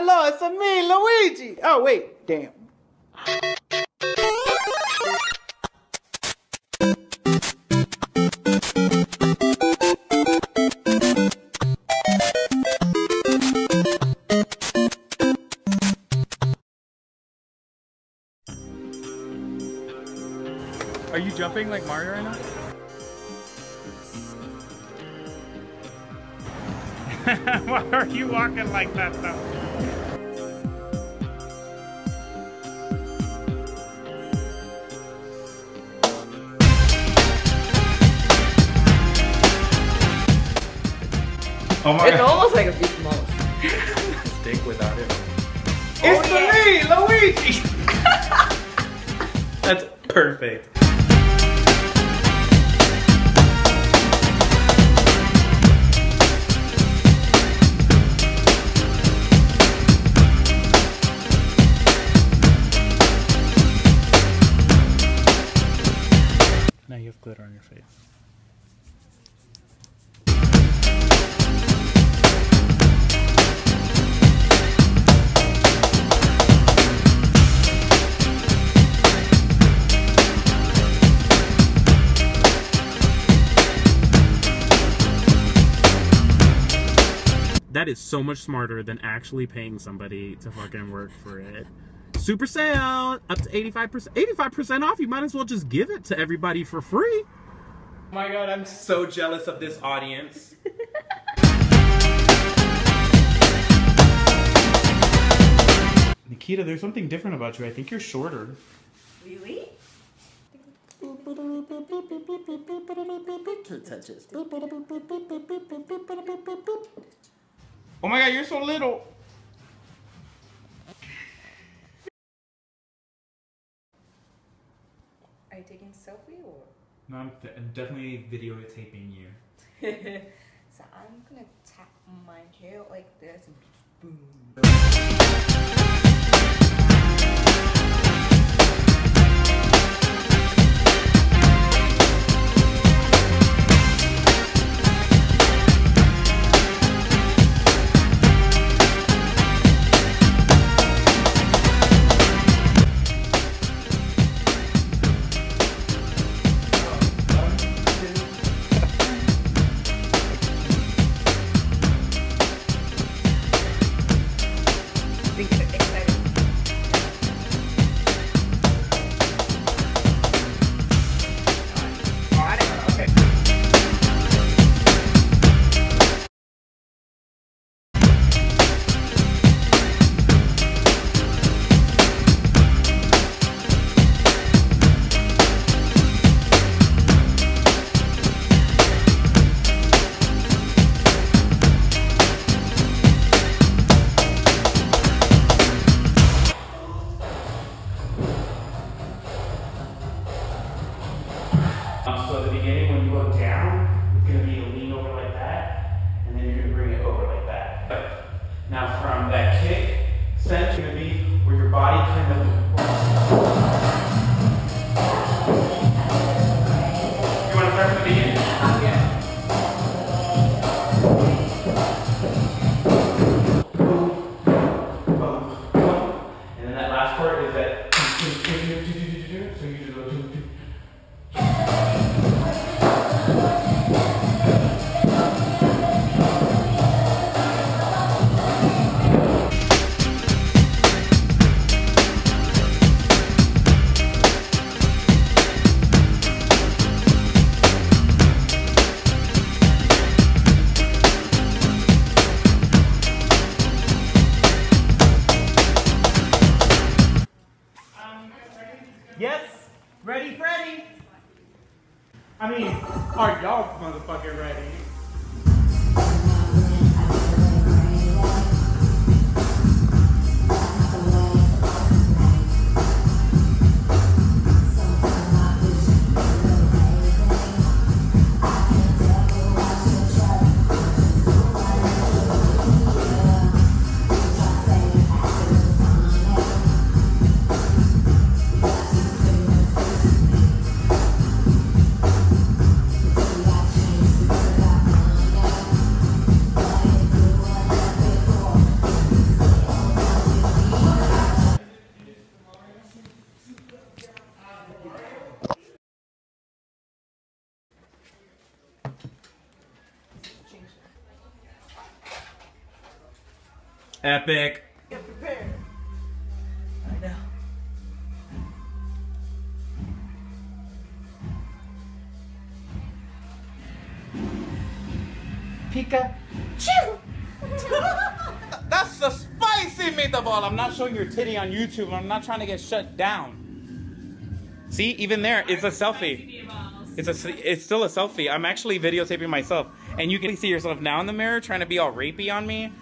Hello, it's me, Luigi. Oh, wait, damn. Are you jumping like Mario right now? Why are you walking like that though? Oh my It's almost like a beef malt. Stick without it. Oh, it's yeah. me, Luigi. That's perfect. That is so much smarter than actually paying somebody to fucking work for it. Super sale up to 85%. 85% off. You might as well just give it to everybody for free. Oh my god, I'm so jealous of this audience. Nikita, there's something different about you. I think you're shorter. Really? touches. Oh my god, you're so little. Are you taking selfie or? No, I'm, I'm definitely videotaping you. so I'm gonna tap my hair like this. Boom. Are y'all motherfucking ready? Epic. Get prepared. I know. Pikachu. That's the spicy meatball. I'm not showing your titty on YouTube. I'm not trying to get shut down. See, even there, it's a selfie. It's a, it's still a selfie. I'm actually videotaping myself, and you can see yourself now in the mirror trying to be all rapey on me.